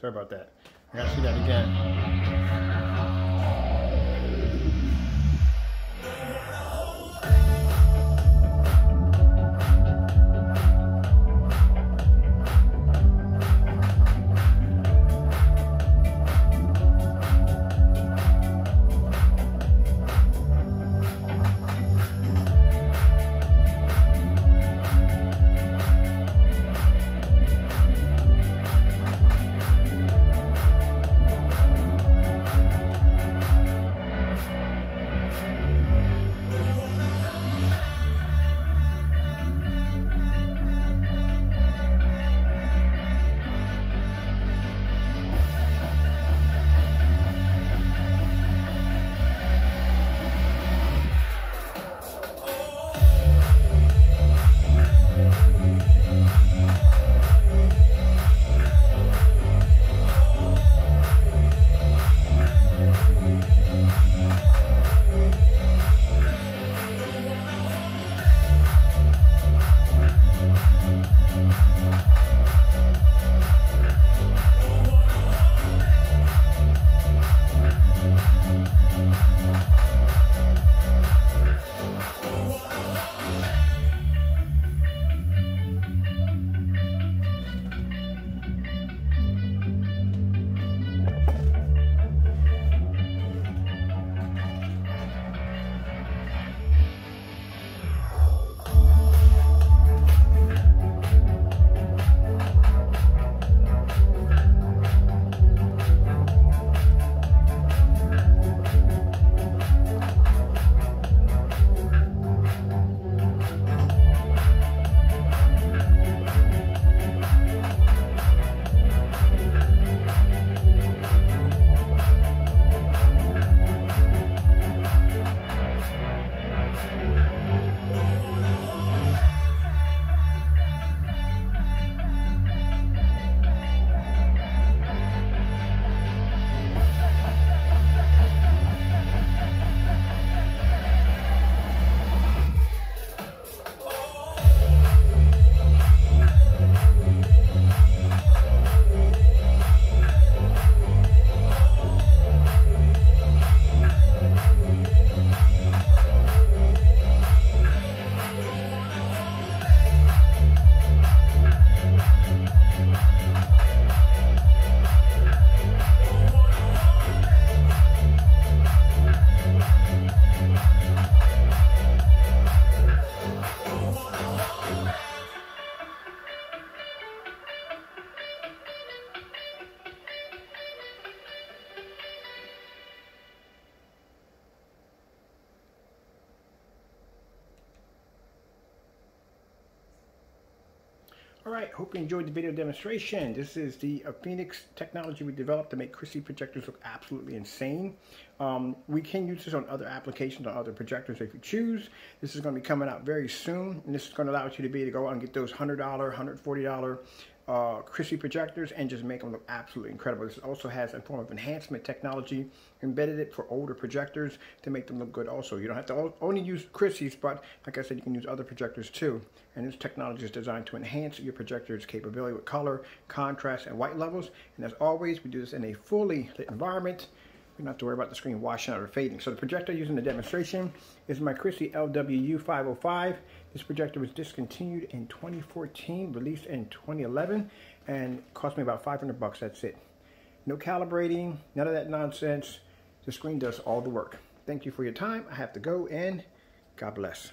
Sorry about that. I gotta see that again. All right, hope you enjoyed the video demonstration. This is the uh, Phoenix technology we developed to make Christie projectors look absolutely insane. Um, we can use this on other applications, on other projectors if you choose. This is going to be coming out very soon, and this is going to allow you to be able to go out and get those $100, $140 uh, Christie projectors and just make them look absolutely incredible. This also has a form of enhancement technology embedded it for older projectors to make them look good also. You don't have to only use Christie's, but like I said, you can use other projectors too. And this technology is designed to enhance your projector's capability with color, contrast, and white levels. And as always, we do this in a fully lit environment. We don't have to worry about the screen washing out or fading. So the projector using in the demonstration is my Christie LWU505. This projector was discontinued in 2014, released in 2011, and cost me about 500 bucks, that's it. No calibrating, none of that nonsense. The screen does all the work. Thank you for your time. I have to go and God bless.